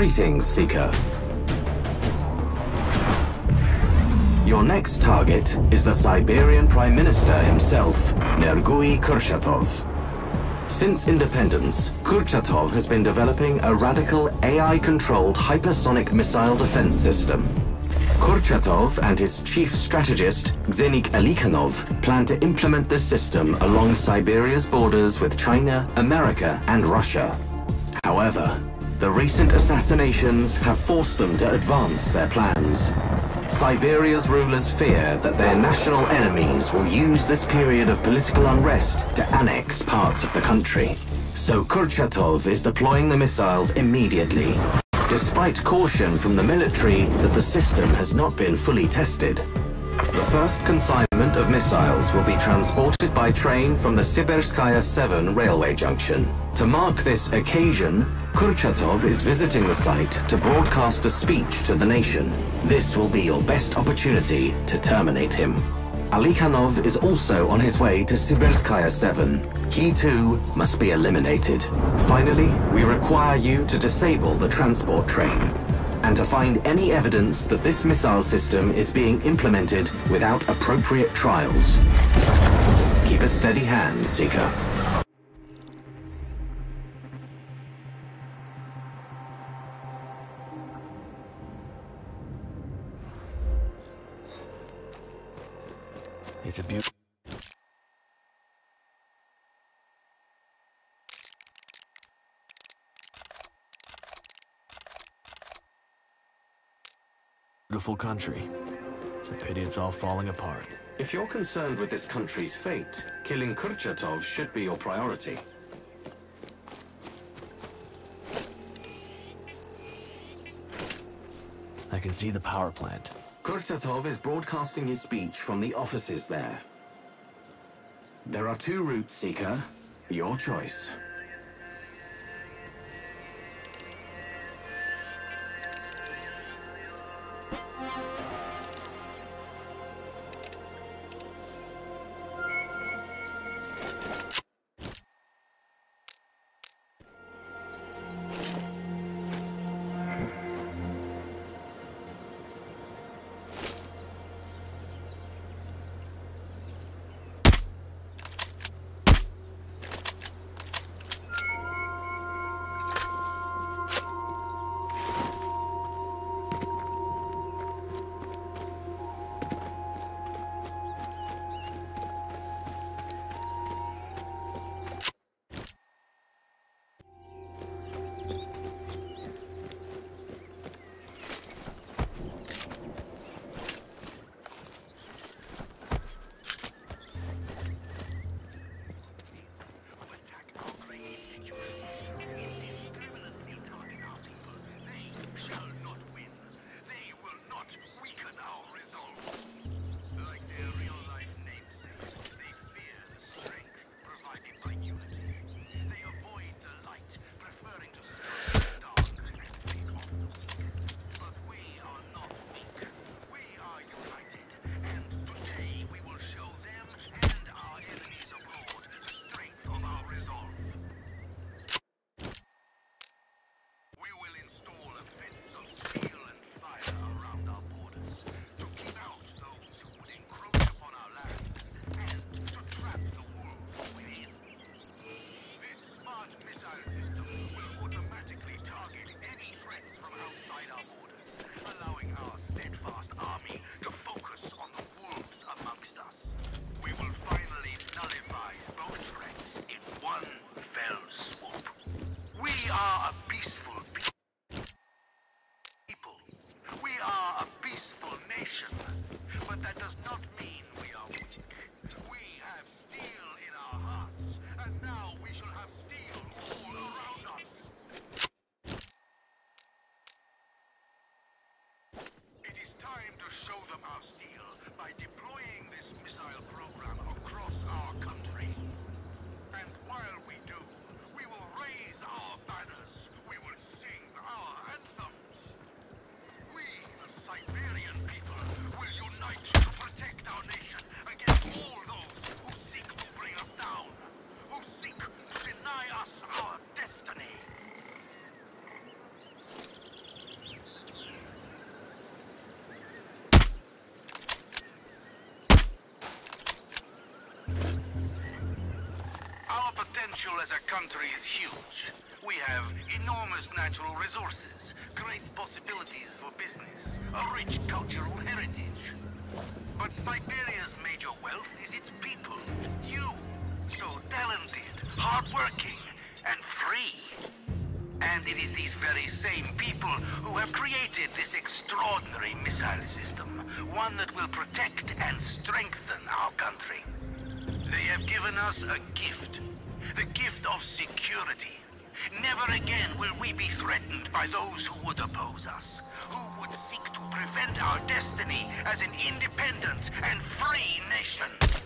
Greetings, Seeker. Your next target is the Siberian Prime Minister himself, Nergui Kurchatov. Since independence, Kurchatov has been developing a radical AI-controlled hypersonic missile defense system. Kurchatov and his chief strategist, Xenik Alikhanov, plan to implement this system along Siberia's borders with China, America, and Russia. However, the recent assassinations have forced them to advance their plans. Siberia's rulers fear that their national enemies will use this period of political unrest to annex parts of the country. So Kurchatov is deploying the missiles immediately, despite caution from the military that the system has not been fully tested. The first consignment of missiles will be transported by train from the Sibirskaya 7 railway junction. To mark this occasion, Kurchatov is visiting the site to broadcast a speech to the nation. This will be your best opportunity to terminate him. Alikhanov is also on his way to Sibirskaya 7. He too must be eliminated. Finally, we require you to disable the transport train and to find any evidence that this missile system is being implemented without appropriate trials. Keep a steady hand, Seeker. It's a beautiful... Beautiful country. It's a pity it's all falling apart. If you're concerned with this country's fate, killing Kurchatov should be your priority. I can see the power plant. Kurchatov is broadcasting his speech from the offices there. There are two routes, Seeker. Your choice. Potential as a country is huge. We have enormous natural resources, great possibilities for business, a rich cultural heritage. But Siberia's major wealth is its people. You, so talented, hardworking, and free. And it is these very same people who have created this extraordinary missile system, one that will protect and strengthen our country. They have given us a gift, the gift of security. Never again will we be threatened by those who would oppose us, who would seek to prevent our destiny as an independent and free nation.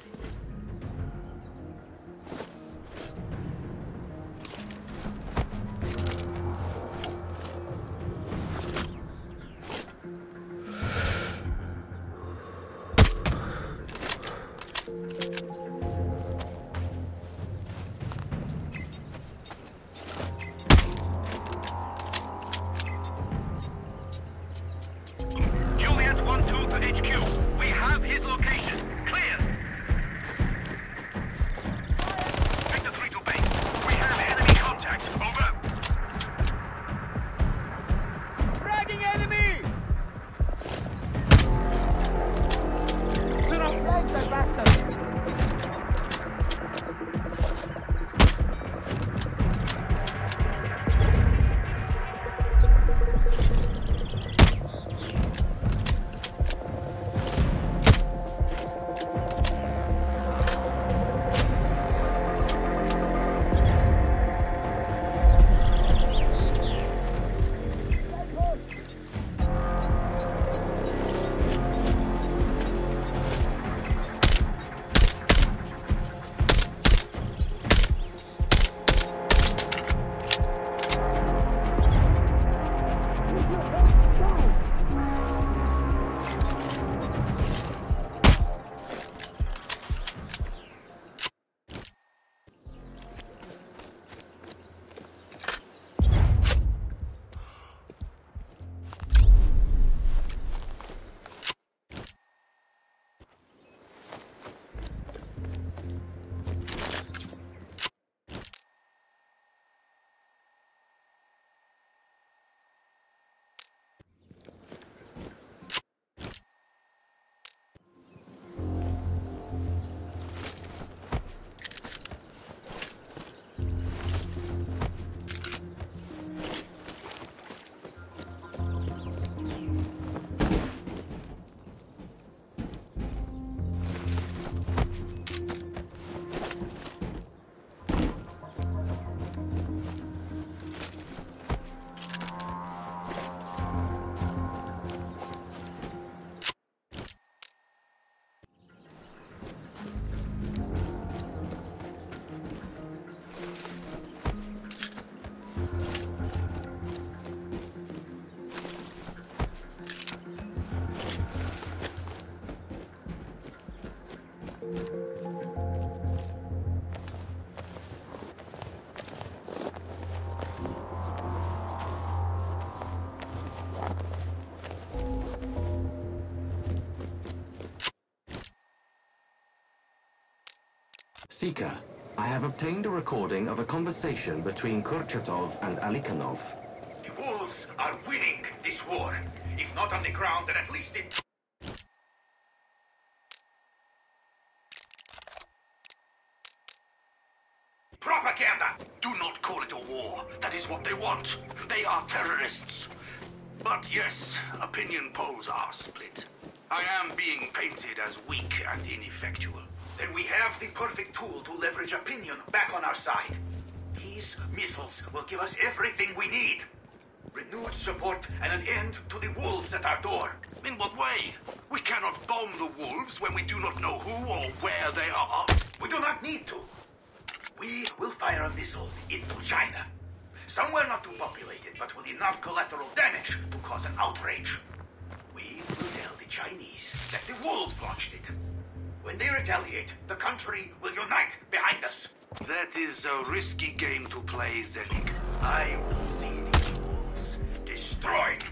Seeker, I have obtained a recording of a conversation between Kurchatov and Alikhanov. The wolves are winning this war. If not on the ground, then at least in... Propaganda! Do not call it a war. That is what they want. They are terrorists. But yes, opinion polls are split. I am being painted as weak and ineffectual. Then we have the perfect tool to leverage opinion back on our side. These missiles will give us everything we need. Renewed support and an end to the wolves at our door. In what way? We cannot bomb the wolves when we do not know who or where they are. We do not need to. We will fire a missile into China. Somewhere not too populated, but with enough collateral damage to cause an outrage. We will tell the Chinese that the wolves launched it. When they retaliate, the country will unite behind us. That is a risky game to play, Zenik. I will see these wolves destroyed.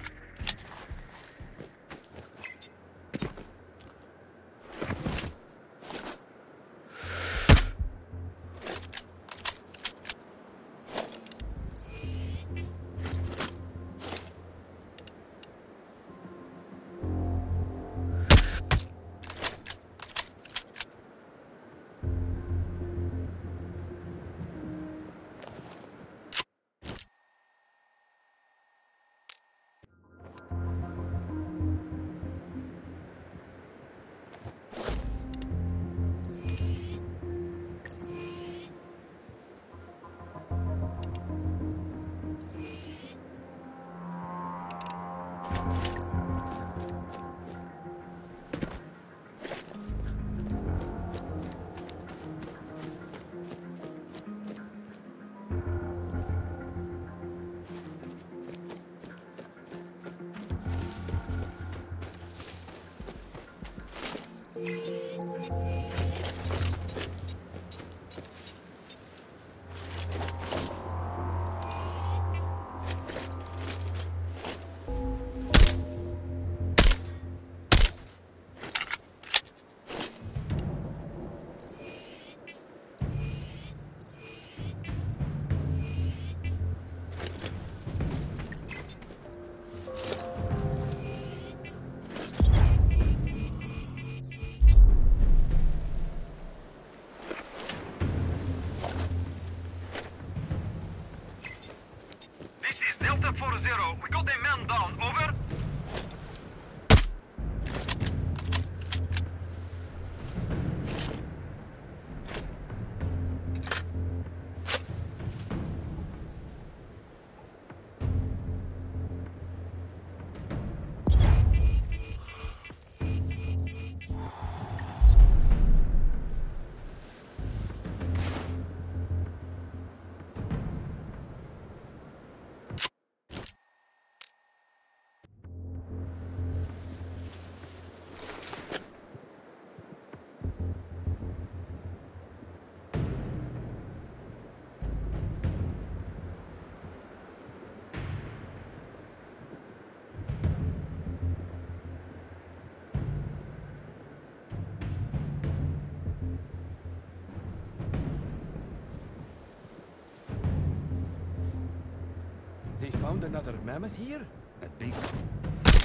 Found another mammoth here? A big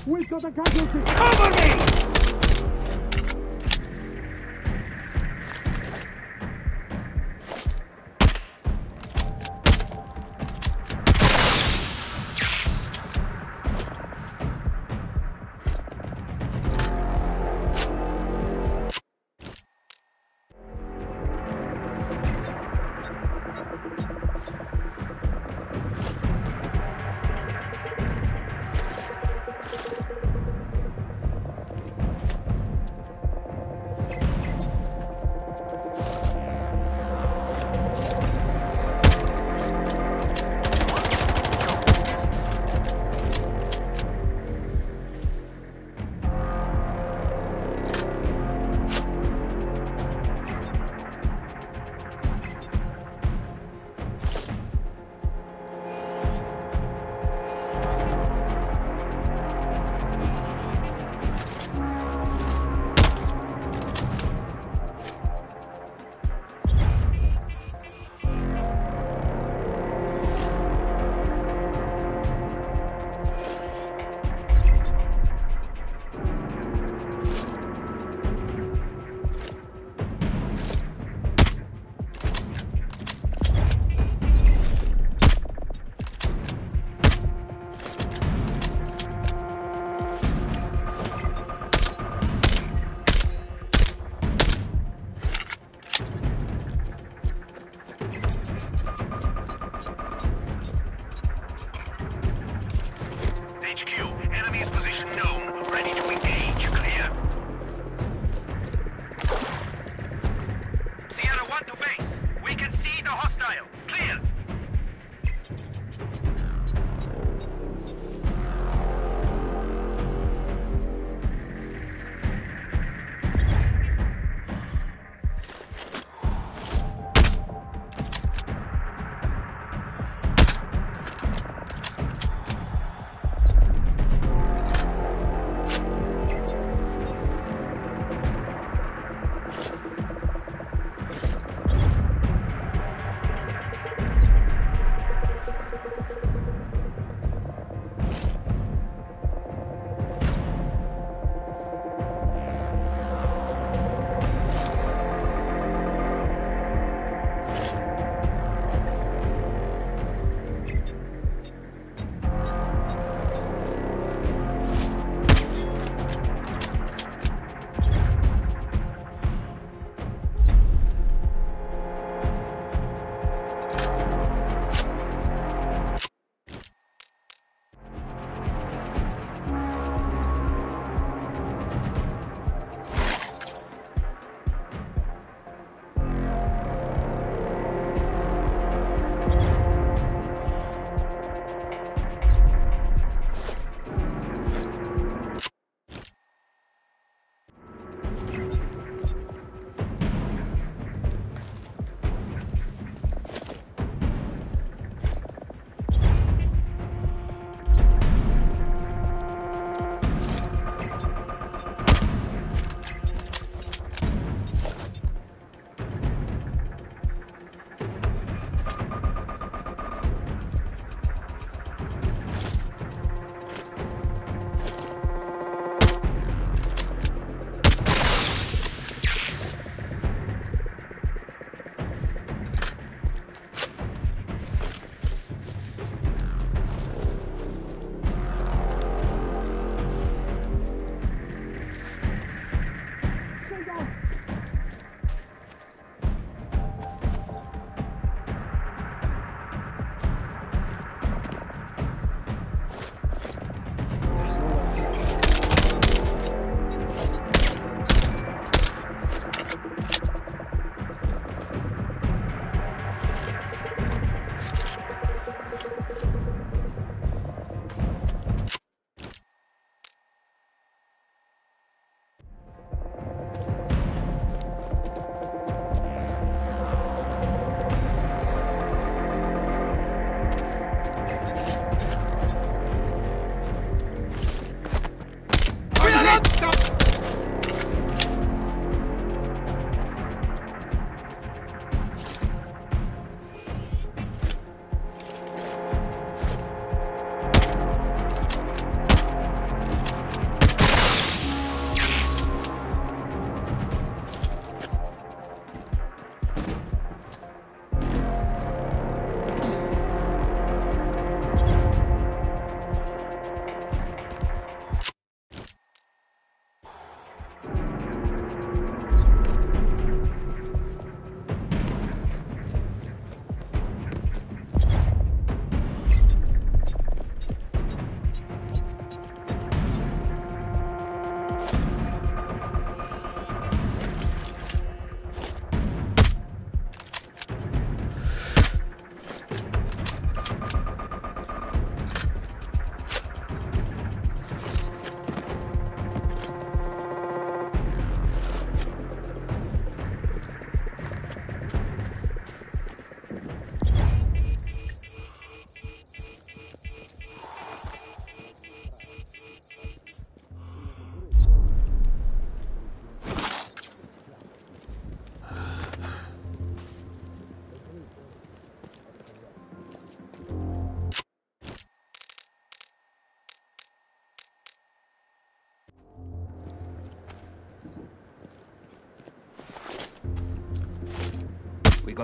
We've got a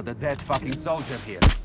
dead fucking soldier here.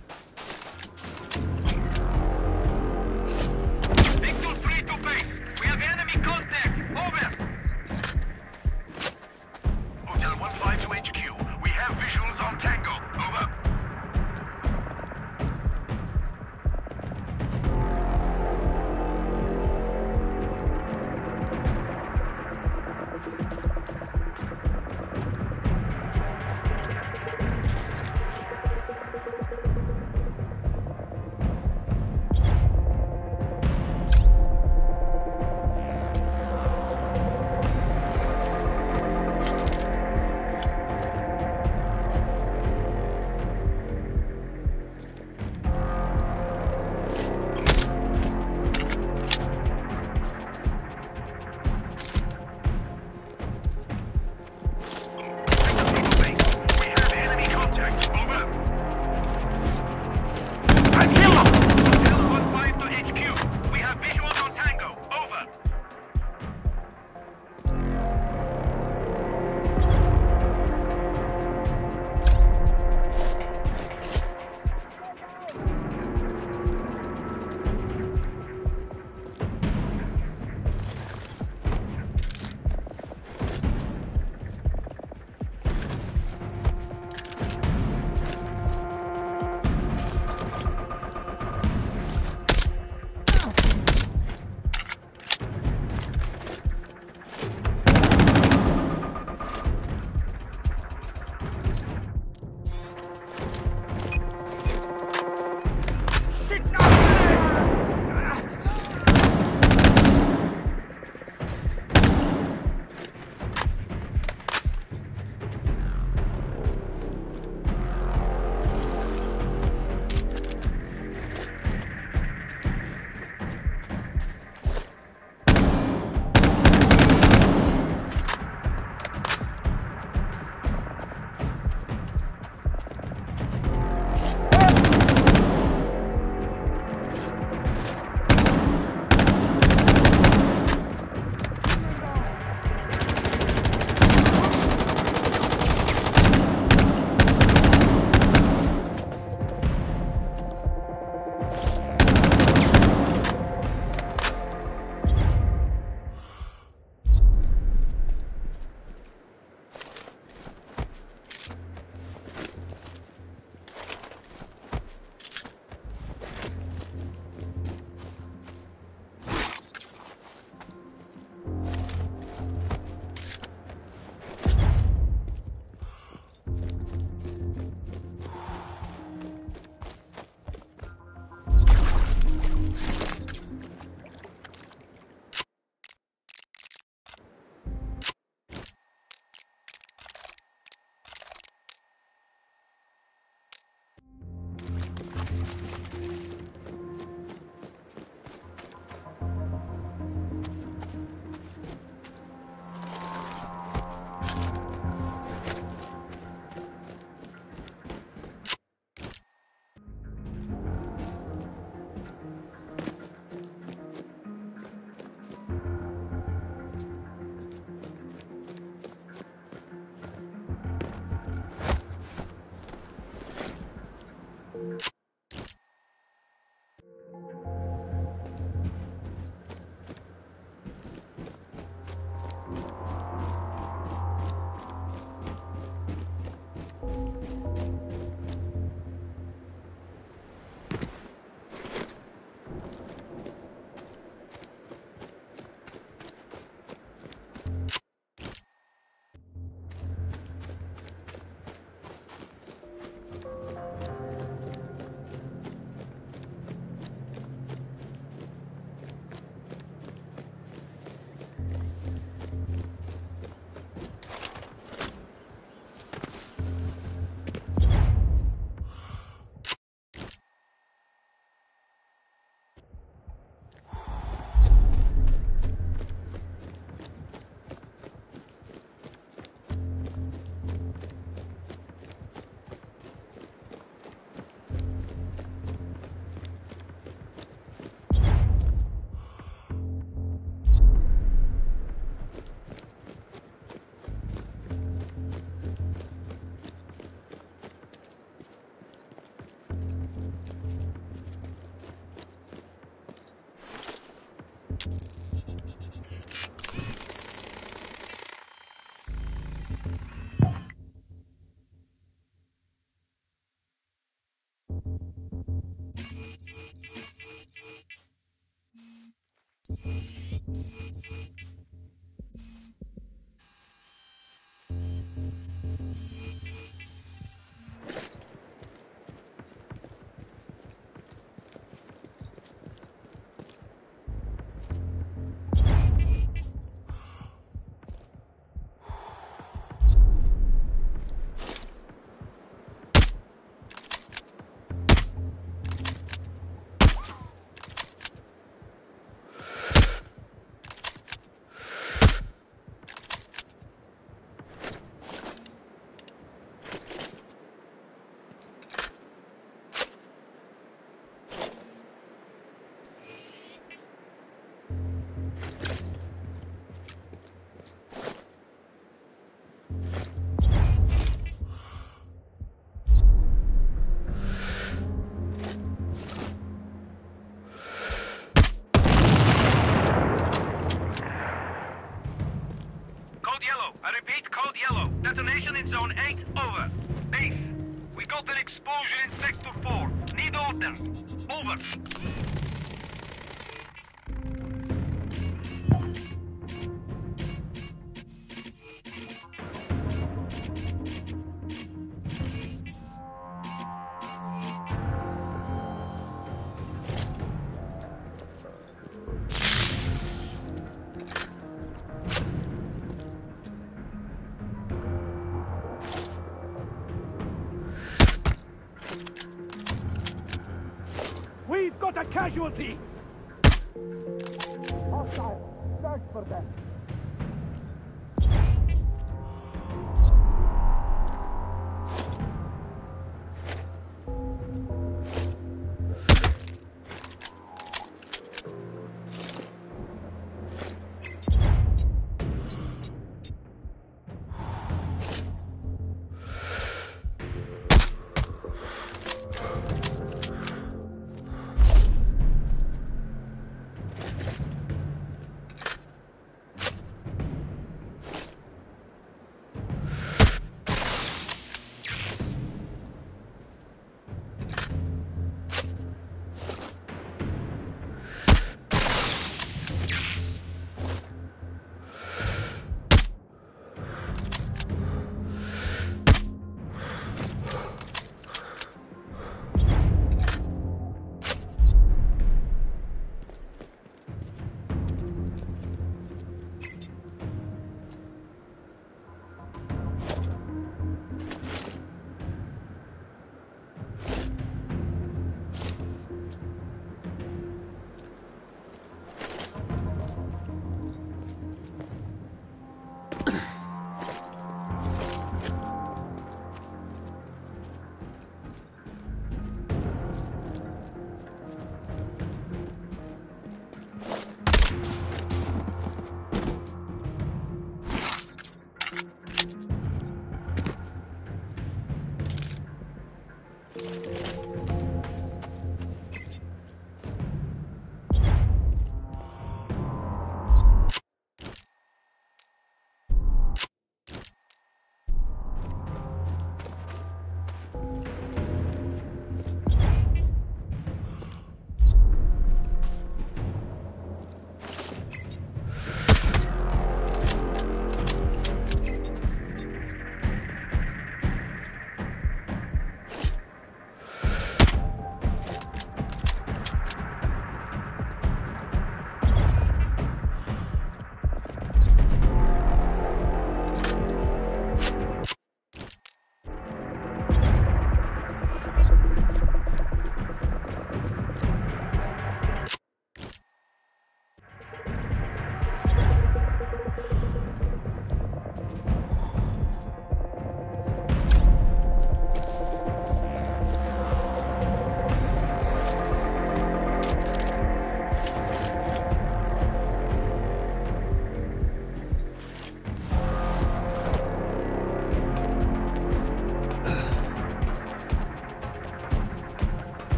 Casualty!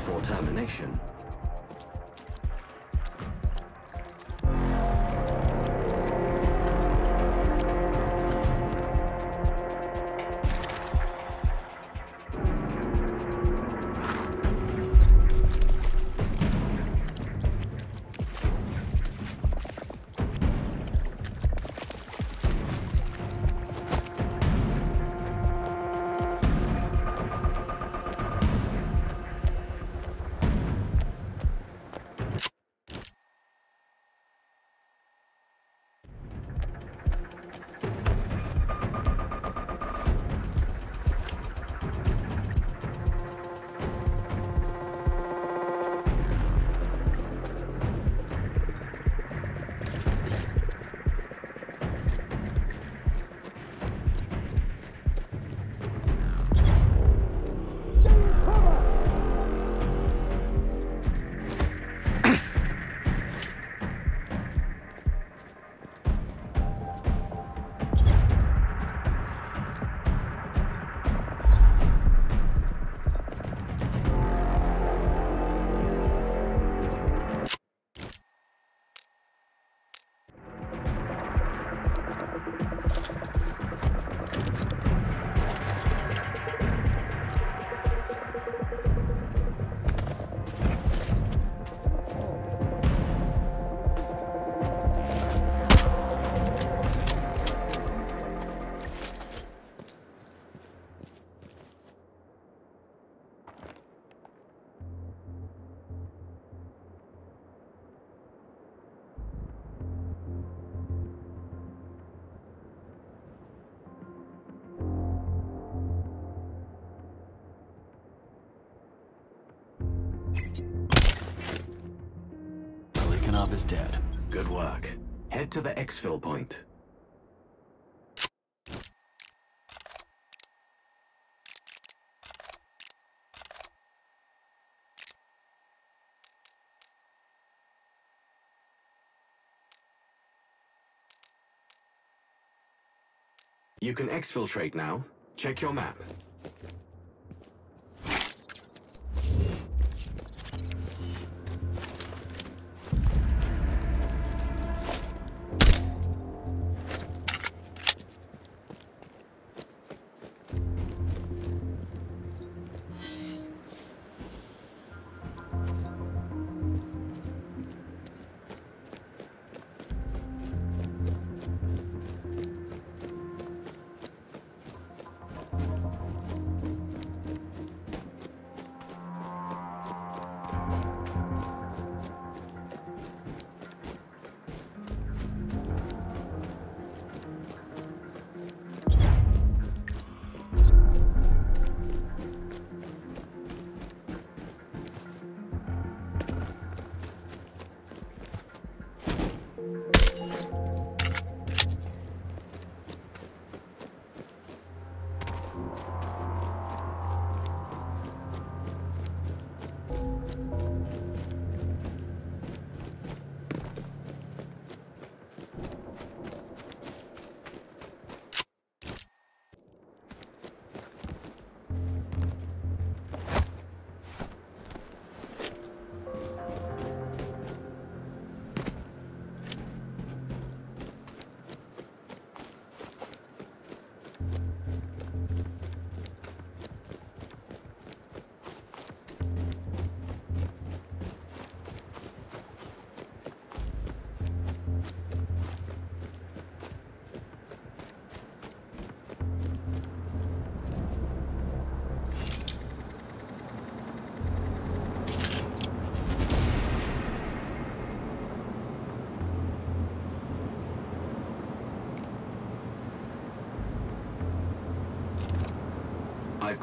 Before termination. Dead. Good work. Head to the exfil point. You can exfiltrate now. Check your map.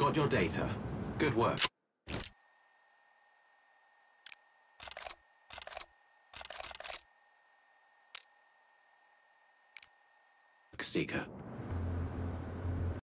Got your data. Good work.